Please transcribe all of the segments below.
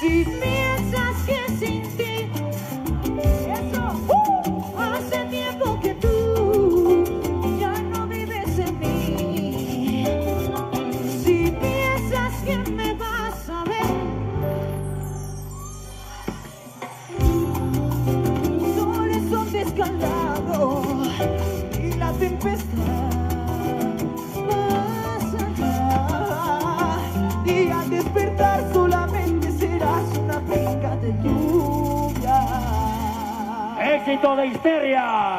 Si piensas Éxito de histeria.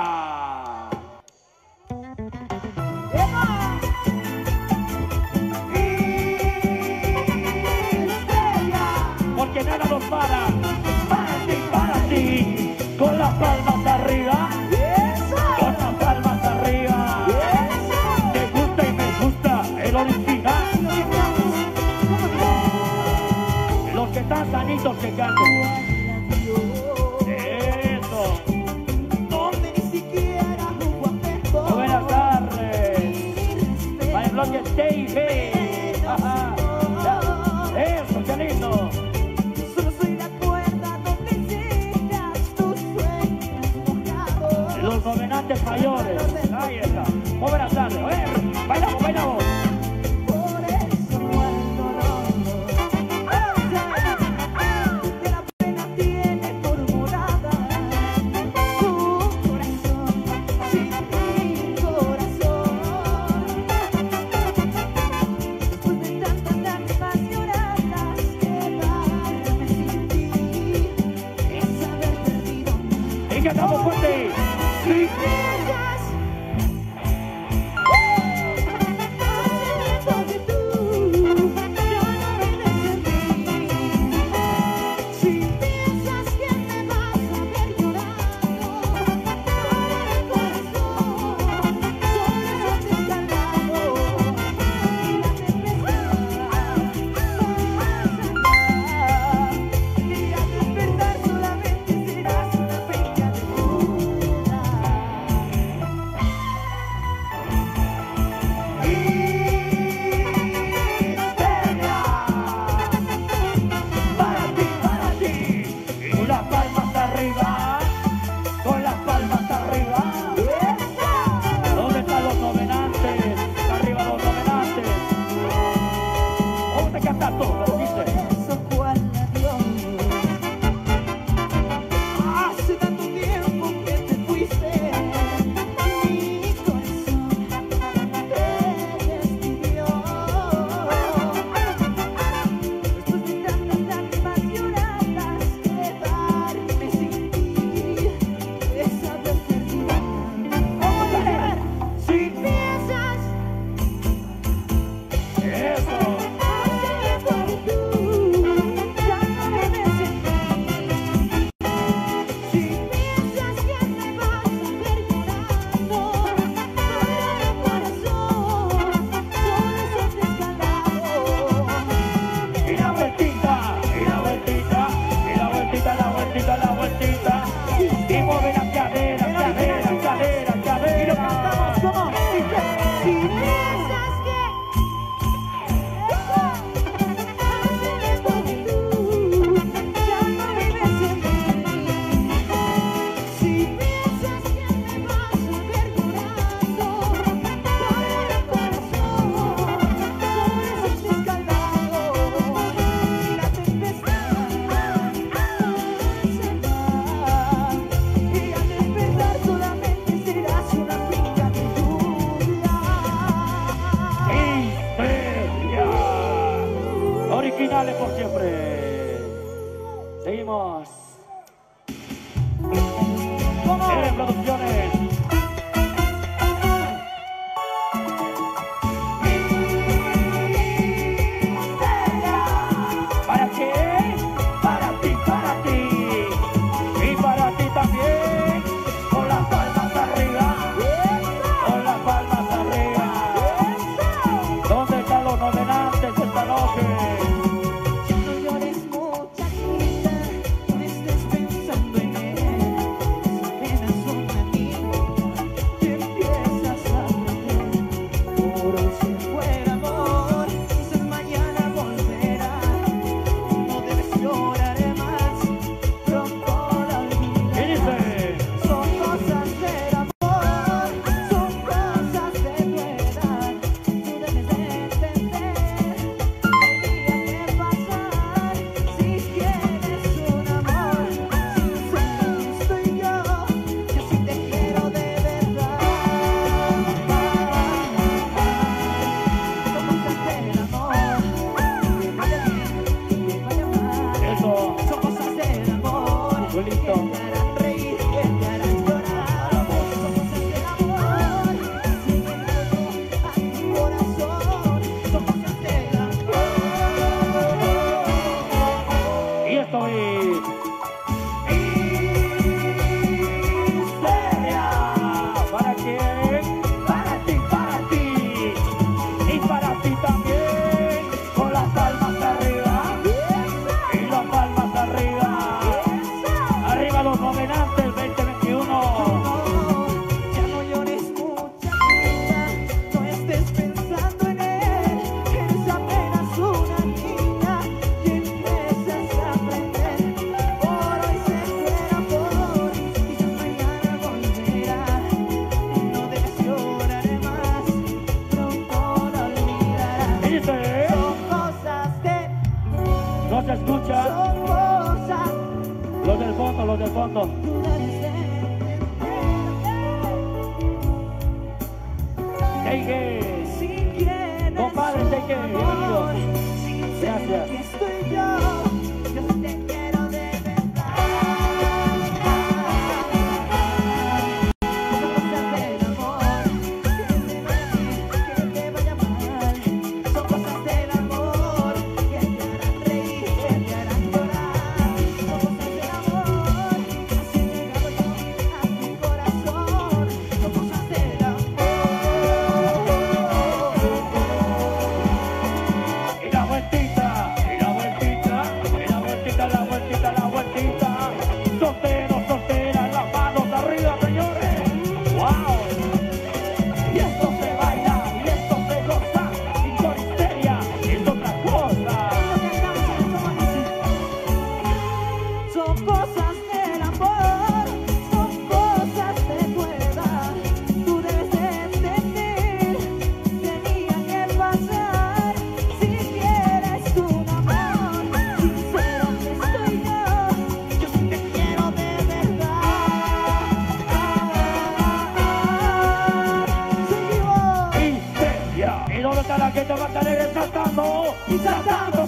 hasta la que te va a estar saltando y saltando.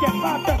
干巴的。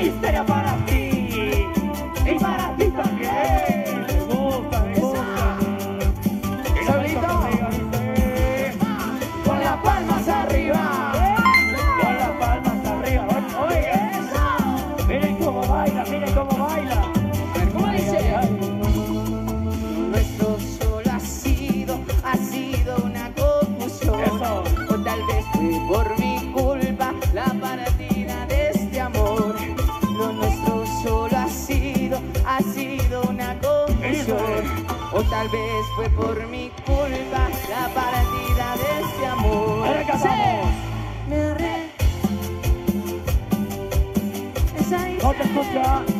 misterio para ti. vez fue por mi culpa la partida de este amor. Ahora casamos. Me arre... Es ahí. No te escucha.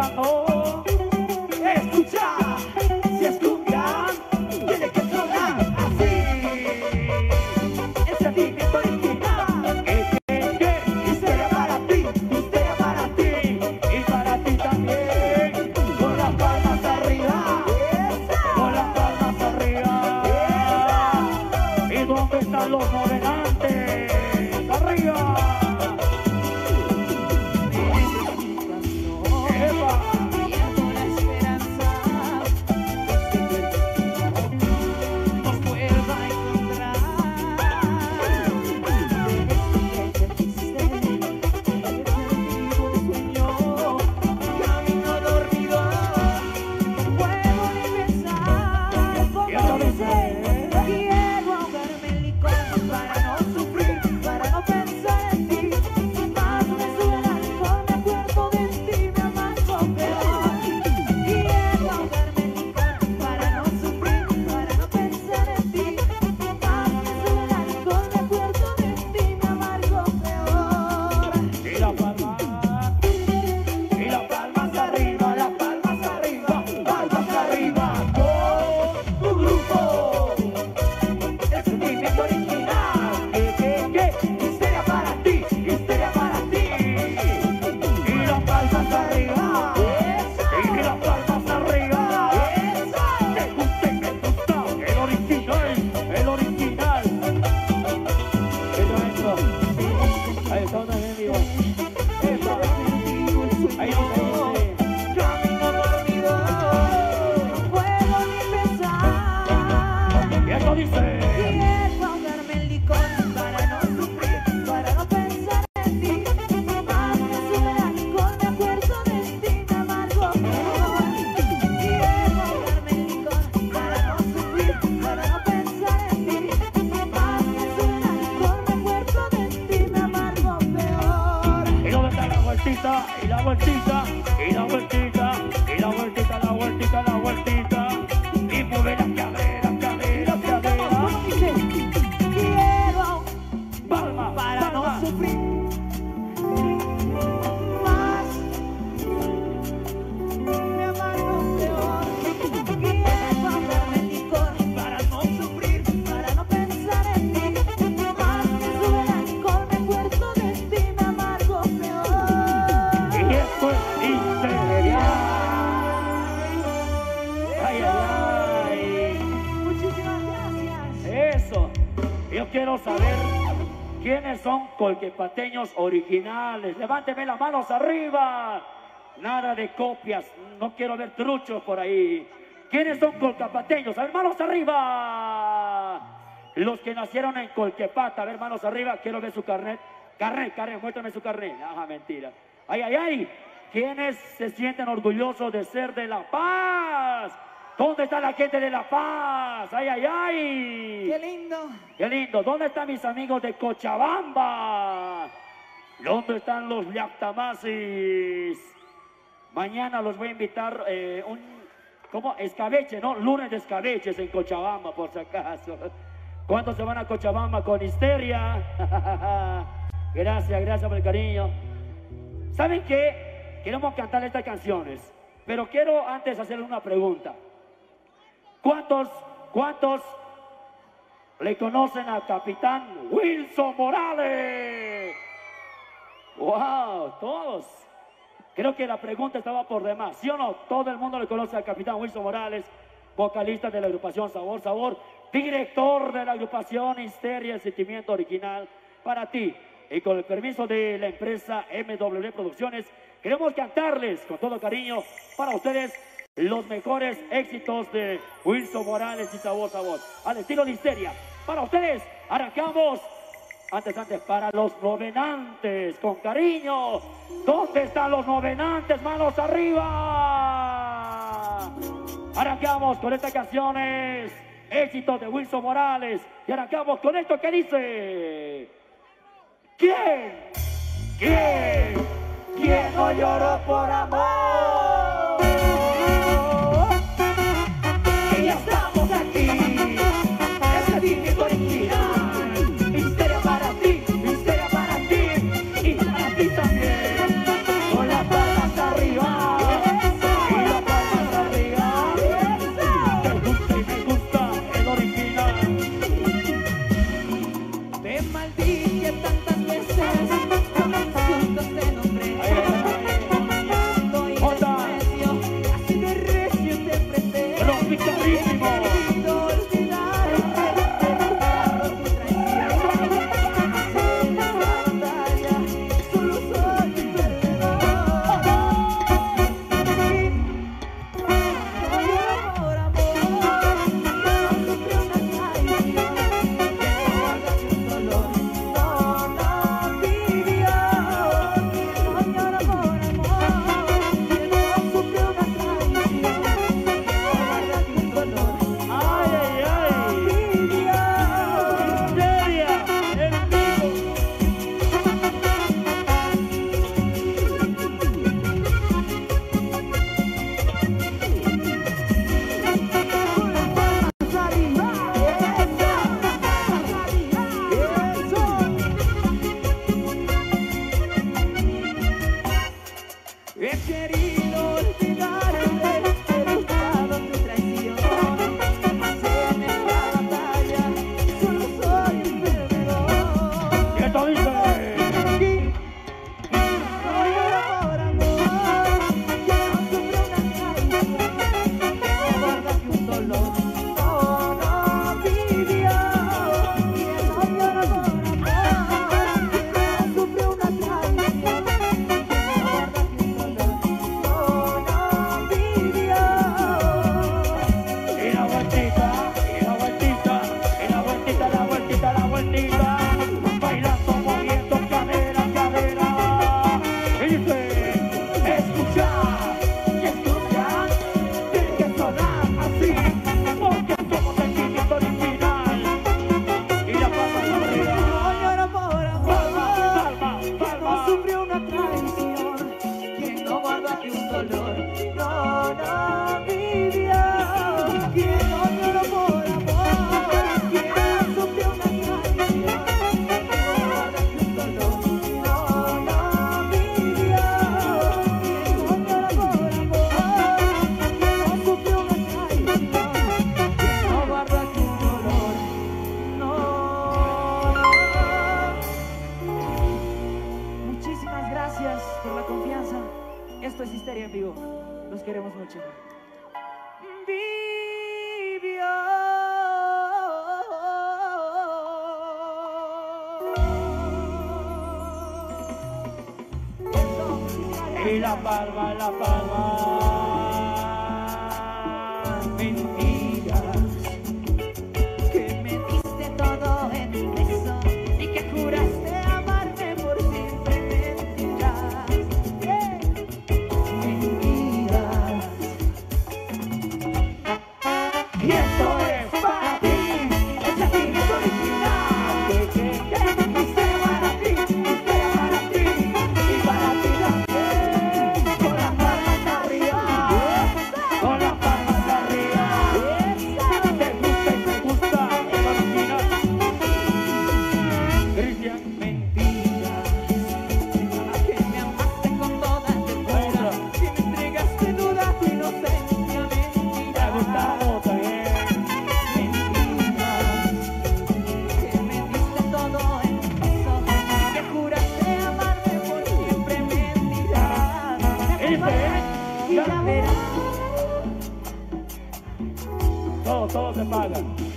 Mundo quiénes son colquepateños originales. Levánteme las manos arriba. Nada de copias. No quiero ver truchos por ahí. ¿Quiénes son colcapateños? A ver, manos arriba. Los que nacieron en Colquepata. A ver, manos arriba. Quiero ver su carnet. Carnet, carnet. Muéstrame su carnet. Ajá, mentira. Ay, ay, ay. ¿Quiénes se sienten orgullosos de ser de La Paz? ¿Dónde está la gente de La Paz? Ay, ay, ay. Qué lindo. Qué lindo. ¿Dónde están mis amigos de Cochabamba? ¿Dónde están los Yactamasis? Mañana los voy a invitar eh, un, ¿cómo? Escabeche, ¿no? Lunes de escabeches en Cochabamba, por si acaso. ¿Cuántos se van a Cochabamba con histeria? gracias, gracias por el cariño. ¿Saben qué? Queremos cantar estas canciones, pero quiero antes hacerle una pregunta. ¿Cuántos, cuántos le conocen al capitán Wilson Morales? ¡Wow! Todos. Creo que la pregunta estaba por demás. ¿Sí o no? Todo el mundo le conoce al capitán Wilson Morales, vocalista de la agrupación Sabor Sabor, director de la agrupación Histeria, el sentimiento original para ti. Y con el permiso de la empresa MW Producciones, queremos cantarles con todo cariño para ustedes los mejores éxitos de Wilson Morales y Sabor Sabor. Al estilo de Histeria. Para ustedes, arrancamos antes, antes, para los novenantes, con cariño. ¿Dónde están los novenantes? Manos arriba. Arrancamos con estas canciones, éxitos de Wilson Morales. Y arrancamos con esto que dice. ¿Quién? ¿Quién? ¿Quién no lloró por amor? Todo, todo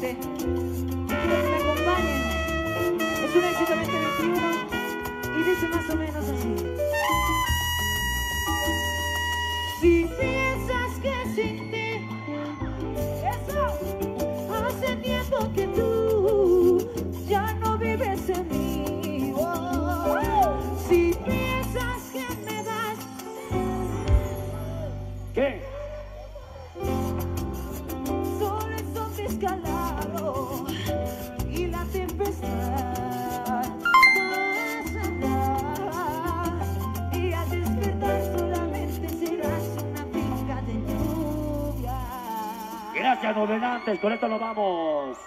せ Con esto nos vamos.